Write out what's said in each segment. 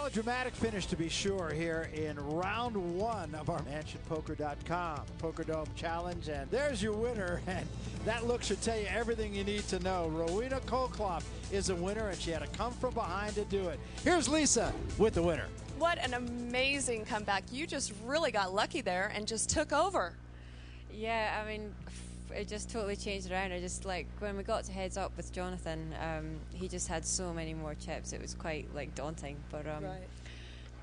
Well, a dramatic finish to be sure here in round one of our MansionPoker.com Poker Dome Challenge. And there's your winner. And that look should tell you everything you need to know. Rowena Colclough is a winner, and she had to come from behind to do it. Here's Lisa with the winner. What an amazing comeback. You just really got lucky there and just took over. Yeah, I mean, it just totally changed around. I just like when we got to heads up with Jonathan, um, he just had so many more chips. It was quite like daunting. But um, Right.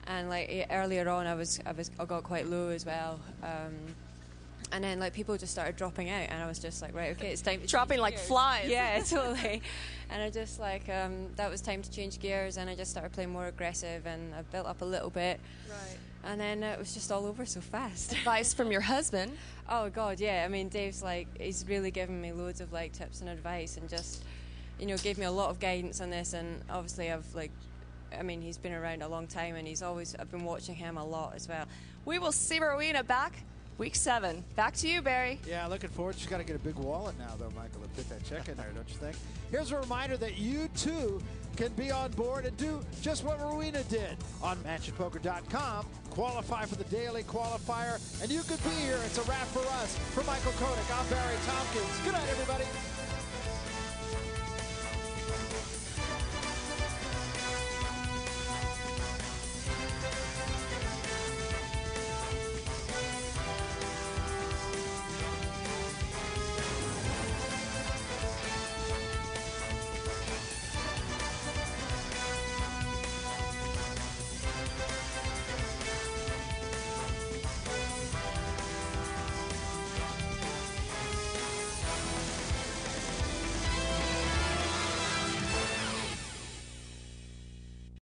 and like earlier on, I was I was I got quite low as well. Um, and then like people just started dropping out, and I was just like, right, okay, it's time to Dropping like gears. flies. Yeah, totally. And I just like um, that was time to change gears, and I just started playing more aggressive, and I built up a little bit. Right. And then it was just all over so fast. Advice from your husband. Oh God, yeah. I mean, Dave's like he's really given me loads of like tips and advice, and just you know gave me a lot of guidance on this. And obviously, I've like, I mean, he's been around a long time, and he's always I've been watching him a lot as well. We will see Rowena back week seven. Back to you, Barry. Yeah, looking forward. She's got to get a big wallet now, though, Michael, to fit that check in there, don't you think? Here's a reminder that you too can be on board and do just what Rowena did on MansionPoker.com. Qualify for the daily qualifier, and you could be here. It's a wrap for us. For Michael Konik, I'm Barry Tompkins. Good night.